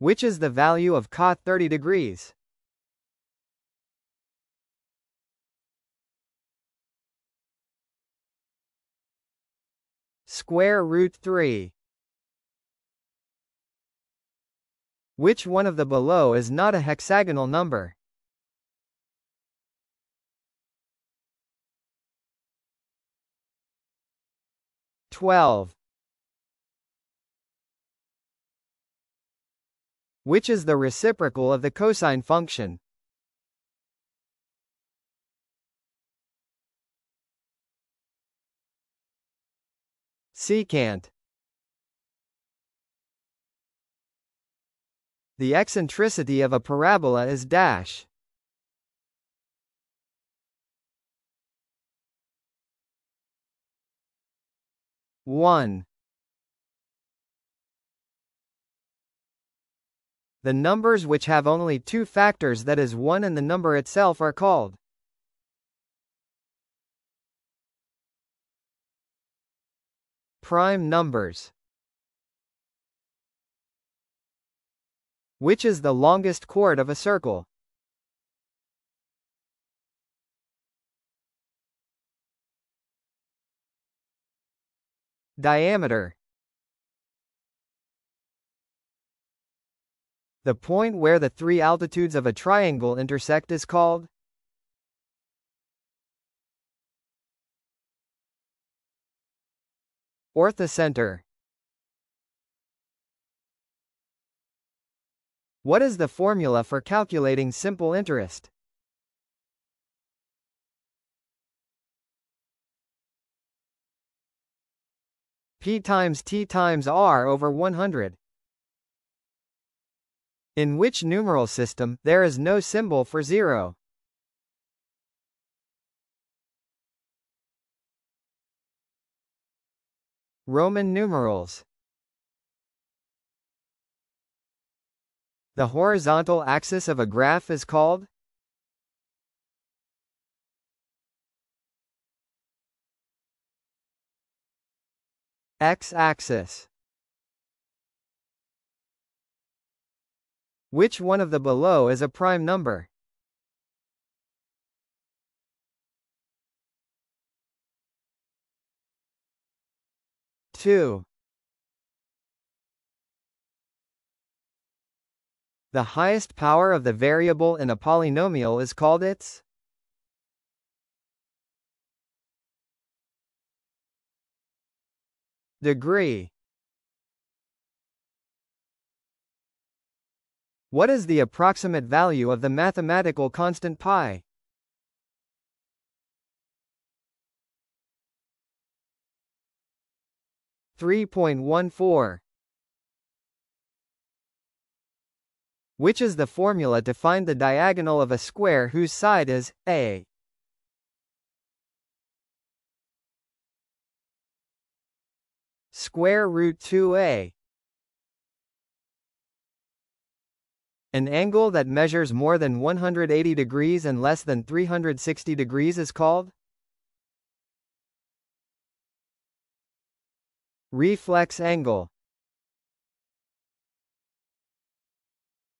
Which is the value of cot 30 degrees? Square root 3. Which one of the below is not a hexagonal number? Twelve. Which is the reciprocal of the cosine function? Secant. The eccentricity of a parabola is dash. One. The numbers which have only two factors that is 1 and the number itself are called prime numbers. Which is the longest chord of a circle? Diameter The point where the three altitudes of a triangle intersect is called orthocenter. What is the formula for calculating simple interest? P times T times R over 100. In which numeral system, there is no symbol for zero? Roman numerals The horizontal axis of a graph is called x-axis. Which one of the below is a prime number? Two. The highest power of the variable in a polynomial is called its degree. What is the approximate value of the mathematical constant pi? Three point one four. which is the formula to find the diagonal of a square whose side is a. Square root 2a. An angle that measures more than 180 degrees and less than 360 degrees is called reflex angle.